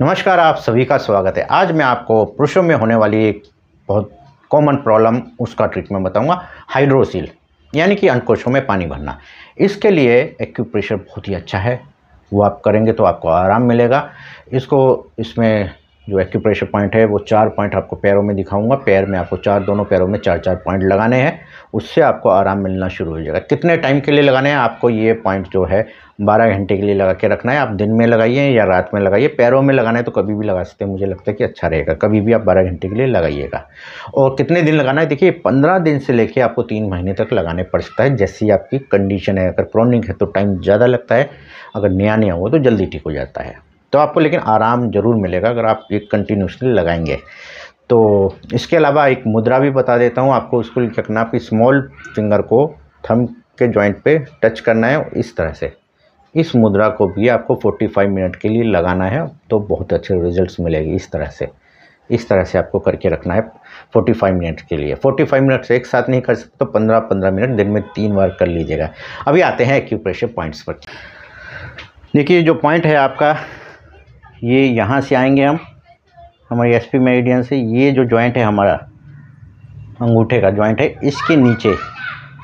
नमस्कार, आप सभी का स्वागत है। आज मैं आपको पुरुषों में होने वाली एक बहुत कॉमन प्रॉब्लम उसका ट्रीटमेंट बताऊँगा हाइड्रोसिल यानी कि अंकोशों में पानी भरना। इसके लिए एक्यूप्रेशर बहुत ही अच्छा है। वो आप करेंगे तो आपको आराम मिलेगा। इसको, इसमें जो एक्यूप्रेशर पॉइंट है, वो चार पॉइंट आपको पैरों में दिखाऊँगा। पैर में आपको चार, दोनों पैरों में चार चार पॉइंट लगाने हैं। उससे आपको आराम मिलना शुरू हो जाएगा। कितने टाइम के लिए लगाने हैं? आपको ये पॉइंट जो है, बारह घंटे के लिए लगा के रखना है। आप दिन में लगाइए या रात में लगाइए। पैरों में लगाना है तो कभी भी लगा सकते हैं। मुझे लगता है कि अच्छा रहेगा। कभी भी आप बारह घंटे के लिए लगाइएगा। और कितने दिन लगाना है? देखिए, पंद्रह दिन से लेके आपको तीन महीने तक लगाने पड़ सकता है। जैसी आपकी कंडीशन है, अगर क्रॉनिक है तो टाइम ज़्यादा लगता है। अगर नया नया हो तो जल्दी ठीक हो जाता है। तो आपको लेकिन आराम ज़रूर मिलेगा अगर आप एक कंटिन्यूसली लगाएँगे। तो इसके अलावा एक मुद्रा भी बता देता हूँ, आपको उसको करना आपकी स्मॉल फिंगर को थम के जॉइंट पे टच करना है इस तरह से। इस मुद्रा को भी आपको 45 मिनट के लिए लगाना है तो बहुत अच्छे रिजल्ट्स मिलेगी इस तरह से। इस तरह से आपको करके रखना है 45 मिनट के लिए। 45 मिनट से एक साथ नहीं कर सकते तो 15-15 मिनट दिन में तीन बार कर लीजिएगा। अभी आते हैं एक्यूप्रेशर पॉइंट्स पर। देखिए, जो पॉइंट है आपका ये यहाँ से आएँगे हम, हमारे एस पी मेरिडियन से। ये जो जॉइंट है हमारा, अंगूठे का जॉइंट है, इसके नीचे,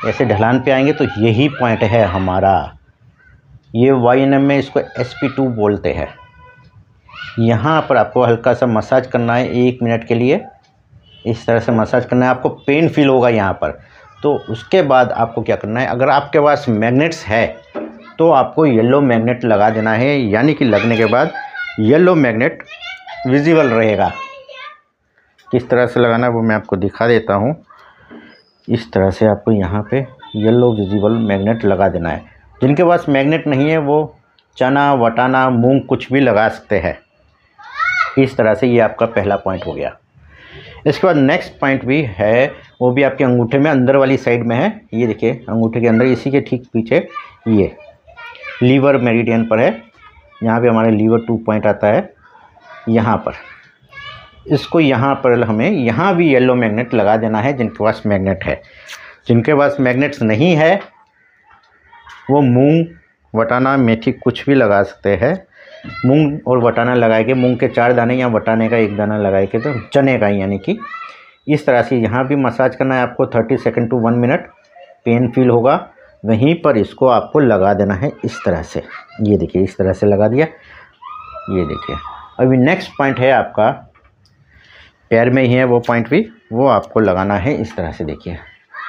ऐसे ढलान पे आएँगे तो यही पॉइंट है हमारा। ये वाई एन एम में इसको एस पी टू बोलते हैं। यहाँ पर आपको हल्का सा मसाज करना है एक मिनट के लिए। इस तरह से मसाज करना है, आपको पेन फील होगा यहाँ पर। तो उसके बाद आपको क्या करना है, अगर आपके पास मैग्नेट्स है तो आपको येलो मैग्नेट लगा देना है, यानी कि लगने के बाद येलो मैग्नेट विजिबल रहेगा। किस तरह से लगाना है वो मैं आपको दिखा देता हूँ। इस तरह से आपको यहाँ पे येलो विजिबल मैग्नेट लगा देना है। जिनके पास मैग्नेट नहीं है, वो चना, वटाना, मूंग कुछ भी लगा सकते हैं। इस तरह से ये आपका पहला पॉइंट हो गया। इसके बाद नेक्स्ट पॉइंट भी है। वो भी आपके अंगूठे में अंदर वाली साइड में है। ये देखिए, अंगूठे के अंदर, इसी के ठीक पीछे ये। लीवर मेरिडियन पर है। यहाँ पे हमारे लीवर टू पॉइंट आता है, यहाँ पर। इसको यहाँ पर हमें यहाँ भी येलो मैग्नेट लगा देना है, जिनके पास मैग्नेट है। जिनके पास मैग्नेट्स नहीं है, वो मूंग, वटाना, मेथी कुछ भी लगा सकते हैं। मूंग और वटाना लगाए के, मूंग के चार दाने या वटाने का एक दाना लगाए के तो चने का यानी कि। इस तरह से यहाँ भी मसाज करना है आपको thirty second to one minute pain feel होगा। वहीं पर इसको आपको लगा देना है इस तरह से। ये देखिए, इस तरह से लगा दिया। ये देखिए। अभी नेक्स्ट पॉइंट है आपका। पैर में ही है वो पॉइंट भी। वो आपको लगाना है इस तरह से देखिए।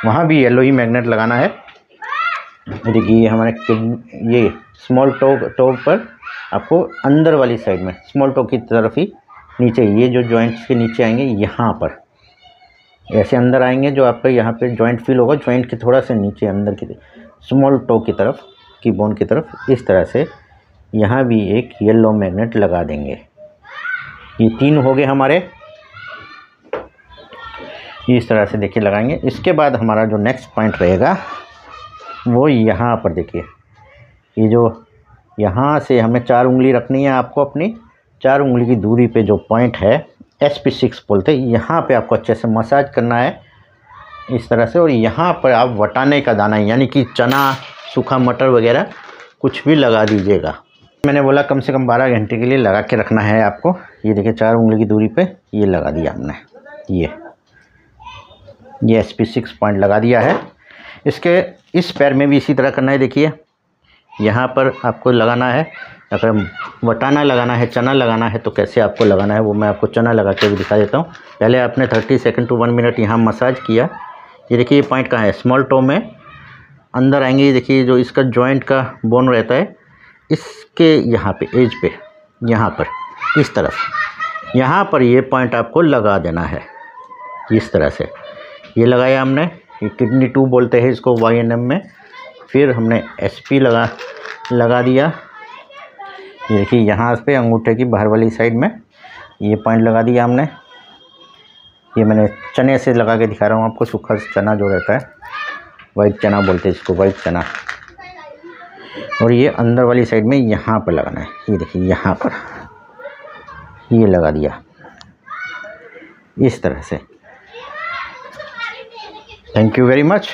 वहाँ भी येलो ही मैग्नेट लगाना है। देखिए, ये हमारे ये स्मॉल टो टो पर आपको अंदर वाली साइड में स्मॉल टो की तरफ़ ही नीचे, ये जो जॉइंट्स के नीचे आएँगे, यहाँ पर। ऐसे अंदर आएँगे जो आपका यहाँ पे जॉइंट फील होगा। जॉइंट के थोड़ा सा नीचे, अंदर की स्मॉल टो की तरफ़ की बोन की तरफ़, इस तरह से यहाँ भी एक येलो मैग्नेट लगा देंगे। ये तीन हो गए हमारे। इस तरह से देखिए लगाएँगे। इसके बाद हमारा जो नेक्स्ट पॉइंट रहेगा, वो यहाँ पर देखिए। ये जो यहाँ से हमें चार उंगली रखनी है आपको अपनी, चार उंगली की दूरी पे जो पॉइंट है एस पी सिक्स बोलते यहाँ पे आपको अच्छे से मसाज करना है। इस तरह से, और यहाँ पर आप वटाने का दाना, यानी कि चना, सूखा मटर वगैरह, कुछ भी लगा दीजिएगा। मैंने बोला कम से कम बारह घंटे के लिए लगा के रखना है आपको। ये देखिए, चार उंगली की दूरी पे ये लगा दिया हमने। ये। ये एस पी सिक्स पॉइंट लगा दिया है। इसके, इस पैर में भी इसी तरह करना है, देखिए। यहाँ पर आपको लगाना है। अगर वटाना लगाना है, चना लगाना है तो कैसे आपको लगाना है, वो मैं आपको चना लगा के भी दिखा देता हूँ। पहले आपने thirty second to one minute यहाँ मसाज किया। ये देखिए, ये पॉइंट कहाँ है? स्मॉल टो में अंदर आएँगे। देखिए, जो इसका जॉइंट का बोन रहता है, इसके यहाँ पे एज पे, यहाँ पर, इस तरफ़। यहाँ पर ये पॉइंट आपको लगा देना है, इस तरह से। ये लगाया हमने, ये किडनी टू बोलते हैं इसको वाई एन एम में। फिर हमने एस पी लगा लगा दिया। ये देखिए, यहाँ पे अंगूठे की बाहर वाली साइड में ये पॉइंट लगा दिया हमने। ये मैंने चने से लगा के दिखा रहा हूँ, आपको सूखा चना जो रहता है, वाइट चना बोलते हैं इसको, वाइट चना। और ये अंदर वाली साइड में यहाँ पर लगाना है। ये देखिए, यहाँ पर। ये लगा दिया। इस तरह से। Thank you very much